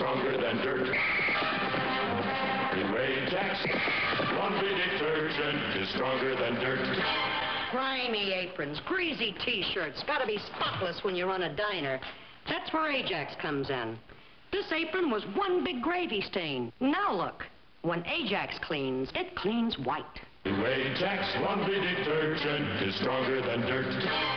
stronger than dirt. Ray Ajax laundry detergent is stronger than dirt. Grimy aprons, greasy T-shirts, gotta be spotless when you run a diner. That's where Ajax comes in. This apron was one big gravy stain. Now look, when Ajax cleans, it cleans white. Ajax laundry detergent is stronger than dirt.